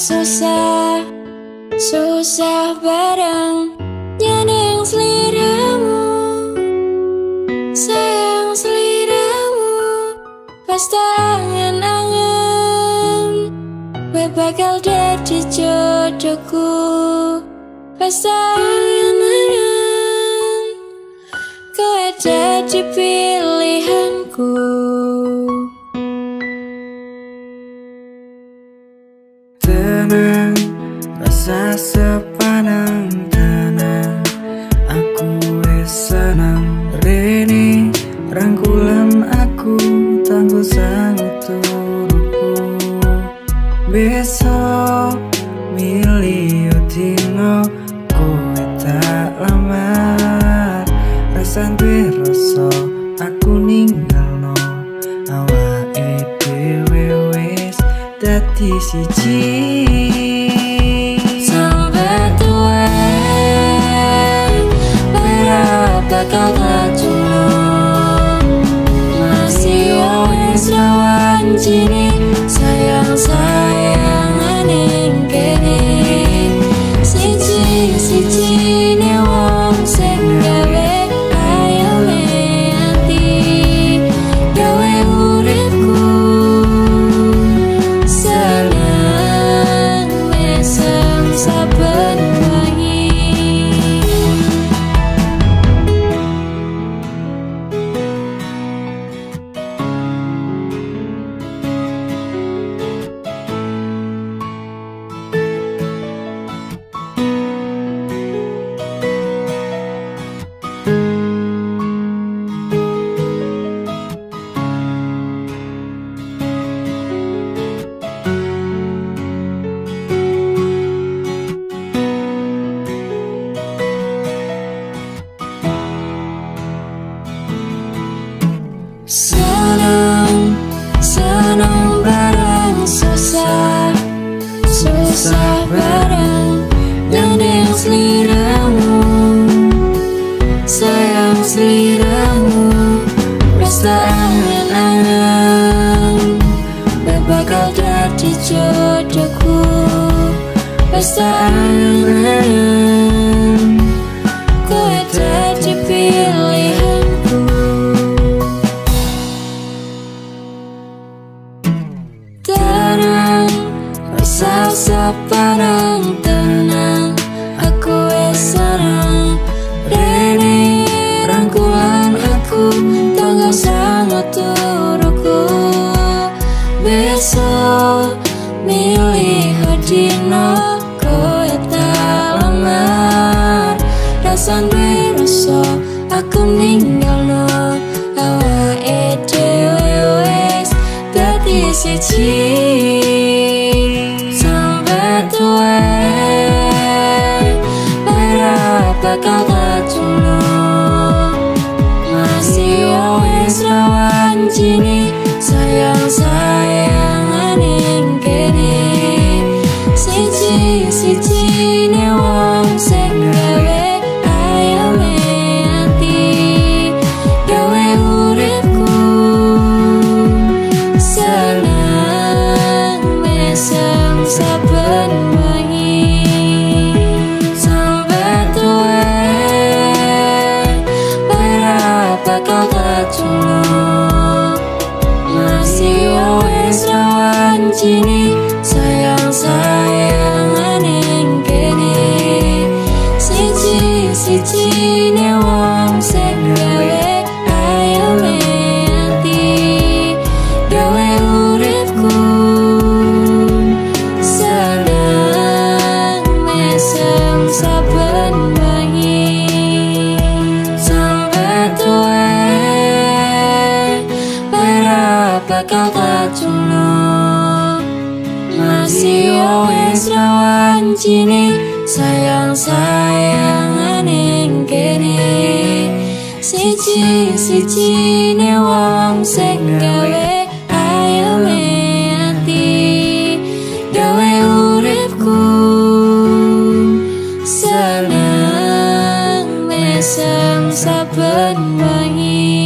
susah Susah bareng Nyeneng seliramu. Sayang seliramu Pasta angen-angen Gue bakal jadi jodohku Pasta angen-angen Gue jadi pilihanku Besok, milih dino Kowe tak lamar. Rasan duwe rasa Aku ninggal no kau kacuna Masih wis rawan jini Senang, senang bareng susah Susah bareng Nyanyi seliramu Sayang seliramu Rasa angan-angan Bakal jadi jodohku? Rasa angan-angan rasa sepanang tenang Aku senang. Rene rangkulan aku Tangga sangat turuku Besok milih dino Kowe tak lamar. Rasan rasa Aku ninggal no Awake dhewe wis dadi siji wis rawan jini kau kacuna masih wis rawan jini sayang sayang aning kene siji siji ne wong sing gawe ayame ati gawe uripku. Senang mesem saben wengi